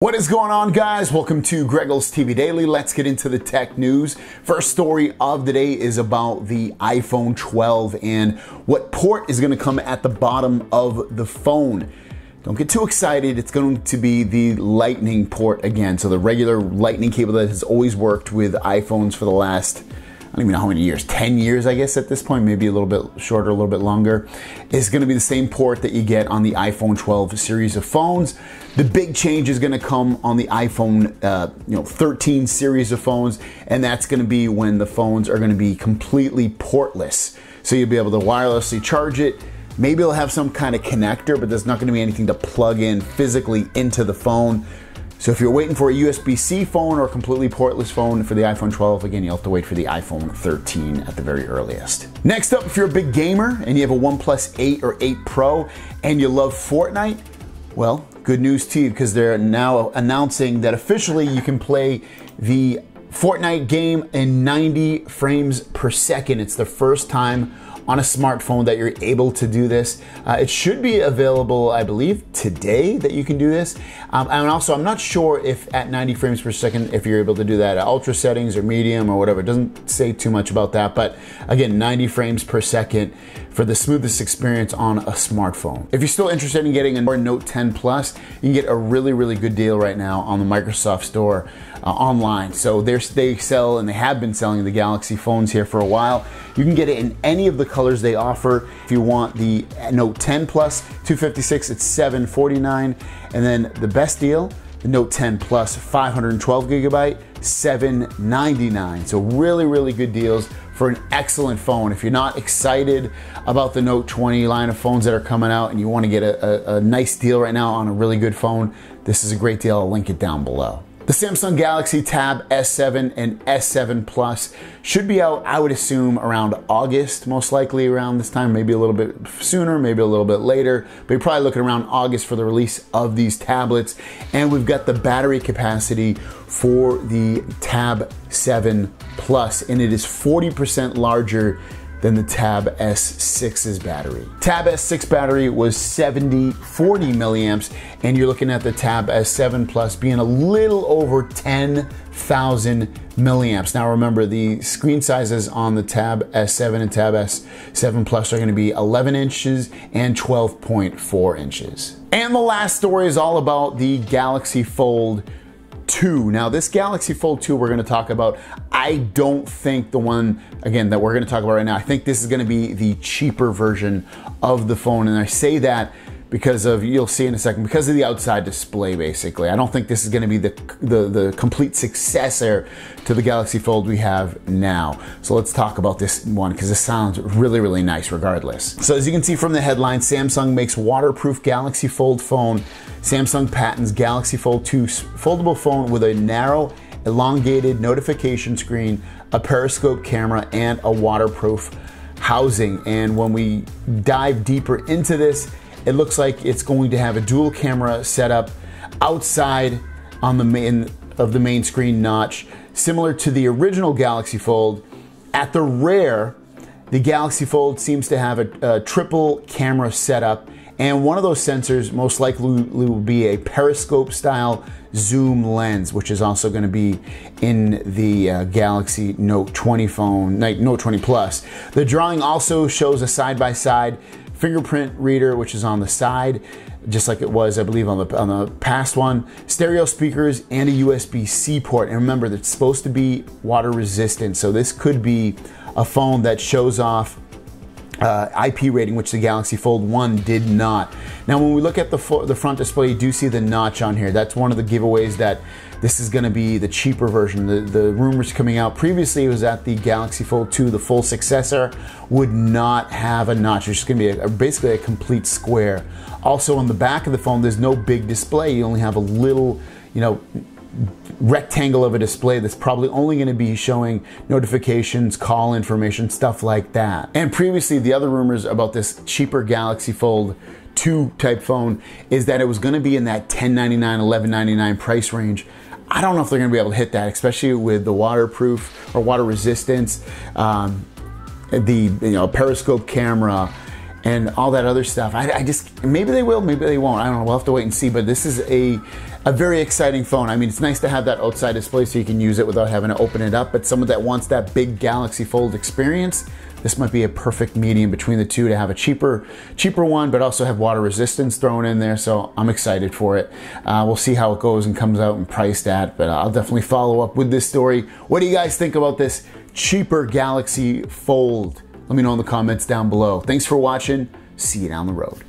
What is going on, guys? Welcome to Greggles TV Daily. Let's get into the tech news. First story of the day is about the iPhone 12 and what port is going to come at the bottom of the phone. Don't get too excited. It's going to be the Lightning port again. So the regular Lightning cable that has always worked with iPhones for the last don't even know how many years, 10 years, I guess, at this point, maybe a little bit shorter, a little bit longer, is going to be the same port that you get on the iPhone 12 series of phones. The big change is going to come on the iPhone uh, you know, 13 series of phones, and that's going to be when the phones are going to be completely portless. So you'll be able to wirelessly charge it. Maybe it'll have some kind of connector, but there's not going to be anything to plug in physically into the phone. So if you're waiting for a USB-C phone or a completely portless phone for the iPhone 12, again, you'll have to wait for the iPhone 13 at the very earliest. Next up, if you're a big gamer and you have a OnePlus 8 or 8 Pro and you love Fortnite, well, good news to you because they're now announcing that officially you can play the Fortnite game in 90 frames per second. It's the first time on a smartphone that you're able to do this. Uh, it should be available, I believe, today that you can do this. Um, and also, I'm not sure if at 90 frames per second, if you're able to do that at ultra settings or medium or whatever. It doesn't say too much about that. But again, 90 frames per second for the smoothest experience on a smartphone. If you're still interested in getting a Note 10 Plus, you can get a really, really good deal right now on the Microsoft Store uh, online. So they sell and they have been selling the Galaxy phones here for a while. You can get it in any of the colors they offer. If you want the Note 10 Plus 256, it's 749, and then the best deal, the Note 10 Plus 512 gigabyte, 799. So really, really good deals for an excellent phone. If you're not excited about the Note 20 line of phones that are coming out and you want to get a, a, a nice deal right now on a really good phone, this is a great deal. I'll link it down below. The Samsung Galaxy Tab S7 and S7 Plus should be out, I would assume, around August, most likely around this time, maybe a little bit sooner, maybe a little bit later, but you're probably looking around August for the release of these tablets. And we've got the battery capacity for the Tab 7 Plus, and it is 40% larger than the Tab S6's battery. Tab S6 battery was 70, 40 milliamps, and you're looking at the Tab S7 Plus being a little over 10,000 milliamps. Now remember, the screen sizes on the Tab S7 and Tab S7 Plus are gonna be 11 inches and 12.4 inches. And the last story is all about the Galaxy Fold 2. Now, this Galaxy Fold 2 we're going to talk about, I don't think the one, again, that we're going to talk about right now, I think this is going to be the cheaper version of the phone. And I say that because of you'll see in a second because of the outside display basically. I don't think this is going to be the, the the complete successor to the galaxy fold we have now. So let's talk about this one because this sounds really really nice regardless. So as you can see from the headline samsung makes waterproof galaxy fold phone. Samsung patents galaxy fold 2 foldable phone with a narrow elongated notification screen a periscope camera and a waterproof housing. And when we dive deeper into this it looks like it's going to have a dual camera setup outside on the main of the main screen notch, similar to the original Galaxy Fold. At the rear, the Galaxy Fold seems to have a, a triple camera setup, and one of those sensors most likely will be a periscope style zoom lens, which is also going to be in the uh, Galaxy Note 20 phone, Note 20 Plus. The drawing also shows a side by side fingerprint reader, which is on the side, just like it was, I believe, on the on the past one. Stereo speakers and a USB-C port. And remember, it's supposed to be water resistant, so this could be a phone that shows off uh, IP rating, which the Galaxy Fold 1 did not. Now, when we look at the, the front display, you do see the notch on here. That's one of the giveaways that this is going to be the cheaper version. The, the rumors coming out previously was that the Galaxy Fold 2, the full successor, would not have a notch. It's just going to be a, basically a complete square. Also, on the back of the phone, there's no big display. You only have a little, you know, rectangle of a display that's probably only going to be showing notifications, call information, stuff like that. And previously, the other rumors about this cheaper Galaxy Fold 2 type phone is that it was going to be in that $1099, $1199 price range. I don't know if they're going to be able to hit that, especially with the waterproof or water resistance, um, the you know periscope camera, and all that other stuff. I, I, just maybe they will, maybe they won't. I don't know. We'll have to wait and see. But this is a a very exciting phone. I mean, it's nice to have that outside display so you can use it without having to open it up. But someone that wants that big Galaxy Fold experience, this might be a perfect medium between the two to have a cheaper cheaper one, but also have water resistance thrown in there. So I'm excited for it. Uh, we'll see how it goes and comes out and priced at. But I'll definitely follow up with this story. What do you guys think about this cheaper Galaxy Fold? Let me know in the comments down below. Thanks for watching. See you down the road.